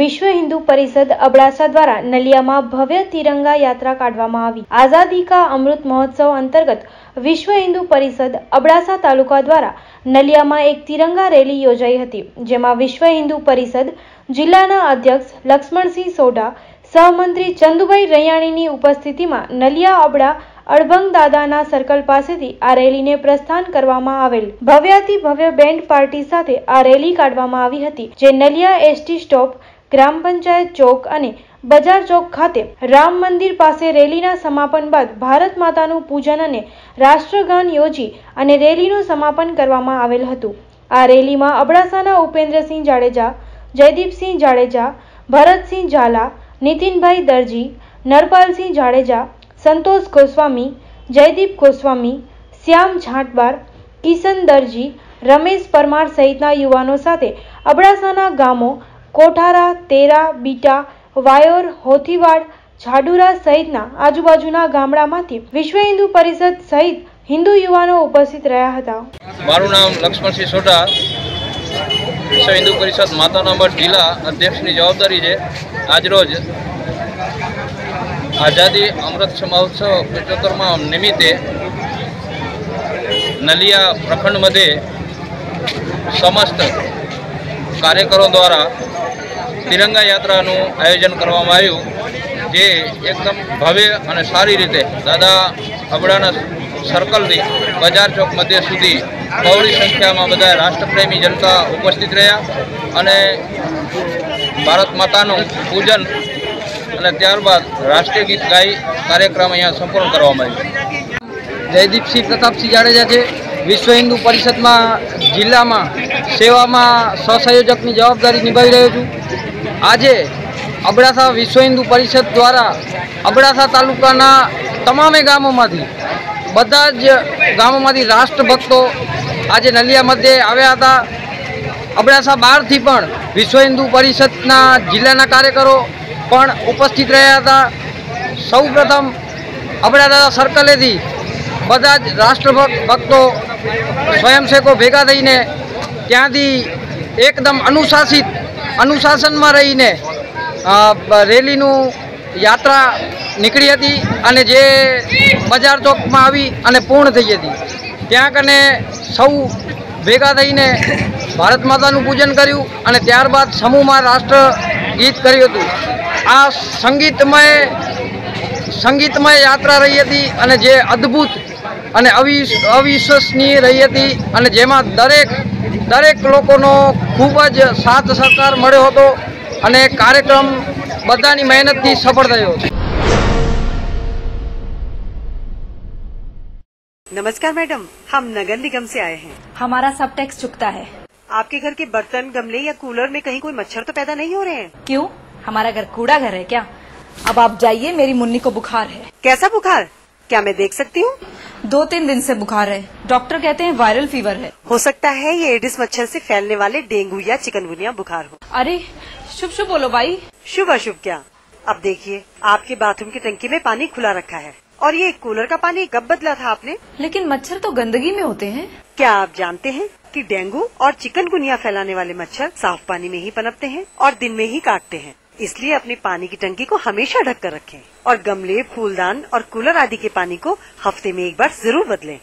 વિશ્વ હિન્દુ પરિષદ અબડાસા દ્વારા નલિયામાં ભવ્ય તિરંગા યાત્રા કાઢવામાં આવી. આઝાદી કા અમૃત મહોત્સવ અંતર્ગત વિશ્વ હિન્દુ પરિષદ અબડાસા તાલુકા દ્વારા નલિયામાં એક તિરંગા રેલી યોજાઈ હતી, જેમાં વિશ્વ હિન્દુ પરિષદ જિલ્લાના અધ્યક્ષ લક્ષ્મણસિંહ સોઢા, સહમંત્રી ચંદુભાઈ રૈયાણીની ઉપસ્થિતિમાં નલિયા અબડા અડભંગ દાદાના સર્કલ પાસેથી આ રેલીને પ્રસ્થાન કરવામાં આવેલ. ભવ્યાથી ભવ્ય બેન્ડ પાર્ટી સાથે આ રેલી કાઢવામાં આવી હતી, જે નલિયા એસટી સ્ટોપ ગ્રામ પંચાયત ચોક અને બજાર ચોક ખાતે રામ મંદિર પાસે રેલીના સમાપન બાદ ભારત માતાનું પૂજન અને રાષ્ટ્રગાન યોજી અને રેલીનું સમાપન કરવામાં આવેલ હતું. આ રેલીમાં અબડાસાના ઉપેન્દ્રસિંહ જાડેજા, જયદીપસિંહ જાડેજા, ભરતસિંહ ઝાલા, નીતિનભાઈ દરજી, નરપાલસિંહ જાડેજા, સંતોષ ગોસ્વામી, જયદીપ ગોસ્વામી, શ્યામ છાંટબાર, કિશન દરજી, રમેશ પરમાર સહિતના યુવાનો સાથે અબડાસાના ગામો કોઠારા, તેરા, બીટા, વાયોર, હોથીવાડ ઝાડુરા સહિતના આજુબાજુના ગામડામાંથી વિશ્વ હિન્દુ પરિષદ સહિત હિન્દુ યુવાનો ઉપસ્થિત રહ્યા હતા. મારું નામ લક્ષ્મણસિંહ સોઢા. વિશ્વ હિન્દુ પરિષદ માતા માતાનામઢ જિલ્લા અધ્યક્ષની જવાબદારી છે. આજરોજ આઝાદી અમૃત મહોત્સવ પંચોતરમાં નિમિત્તે નલિયા પ્રખંડ મધ્યે સમસ્ત કાર્યકરો દ્વારા તિરંગા યાત્રાનું આયોજન કરવામાં આવ્યું, જે એકદમ ભવ્ય અને સારી રીતે દાદા અબડાના સર્કલથી બજાર ચોક મધ્ય સુધી બહોળી સંખ્યામાં બધા રાષ્ટ્રપ્રેમી જનતા ઉપસ્થિત રહ્યા અને ભારત માતાનું પૂજન અને ત્યારબાદ રાષ્ટ્રીય ગીત ગાઈ કાર્યક્રમ અહીંયા સંપૂર્ણ કરવામાં આવ્યો. જયદીપસિંહ પ્રતાપસિંહ જાડેજા છે. વિશ્વ હિન્દુ પરિષદમાં જિલ્લામાં સેવામાં સહસંયોજકની જવાબદારી નિભાવી રહ્યો છું. આજે અબડાસા વિશ્વ હિન્દુ પરિષદ દ્વારા અબડાસા તાલુકાના તમામે ગામોમાંથી, બધા જ ગામોમાંથી રાષ્ટ્રભક્તો આજે નલિયા મધ્યે આવ્યા હતા. અબડાસા બહારથી પણ વિશ્વ હિન્દુ પરિષદના જિલ્લાના કાર્યકરો પણ ઉપસ્થિત રહ્યા હતા. સૌ પ્રથમ અબડાસા સર્કલેથી બધા જ રાષ્ટ્રભક્ત ભક્તો સ્વયંસેવકો ભેગા થઈને ત્યાંથી એકદમ અનુશાસિત અનુશાસનમાં રહીને રેલીનું યાત્રા નીકળી હતી અને જે બજાર ચોકમાં આવી અને પૂર્ણ થઈ હતી. ત્યાં કને સૌ ભેગા થઈને ભારત માતાનું પૂજન કર્યું અને ત્યારબાદ સમૂહમાં રાષ્ટ્ર ગીત કર્યું હતું. આ સંગીતમય સંગીતમય યાત્રા રહી હતી અને જે અદ્ભુત અને અવિશ અવિશ્વસનીય રહી હતી અને જેમાં દરેક દરેક લોકોનો ખૂબ જ સાથ સહકાર મળ્યો હતો અને કાર્યક્રમ બધાની મહેનતથી સફળ થયો હતો नमस्कार मैडम हम नगर निगम से आए हैं हमारा सब टैक्स चुकता है आपके घर के बर्तन गमले या कूलर में कहीं कोई मच्छर तो पैदा नहीं हो रहे हैं क्यों हमारा घर कूड़ा घर है क्या अब आप जाइए मेरी मुन्नी को बुखार है। कैसा बुखार? क्या मैं देख सकती हूँ? दो तीन दिन से बुखार है। डॉक्टर कहते हैं वायरल फीवर है। हो सकता है ये एडिस मच्छर से फैलने वाले डेंगू या चिकनगुनिया बुखार हो। अरे शुभ शुभ बोलो भाई। शुभ अशुभ क्या? अब देखिए आपके बाथरूम की टंकी में पानी खुला रखा है। और ये कूलर का पानी कब बदला था आपने? लेकिन मच्छर तो गंदगी में होते हैं। क्या आप जानते हैं कि डेंगू और चिकनगुनिया फैलाने वाले मच्छर साफ़ पानी में ही पनपते हैं और दिन में ही काटते हैं? इसलिए अपनी पानी की टंकी को हमेशा ढक कर रखें और गमले, फूलदान और कूलर आदि के पानी को हफ़्ते में एक बार ज़रूर बदलें।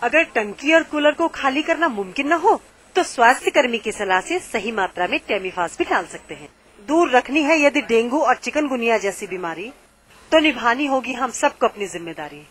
अगर टंकी और कूलर को खाली करना मुमकिन न हो तो स्वास्थ्य कर्मी की सलाह से सही मात्रा में टेमीफास भी डाल सकते हैं। दूर रखनी है यदि डेंगू और चिकनगुनिया जैसी बीमारी तो निभानी होगी हम सबको अपनी ज़िम्मेदारी।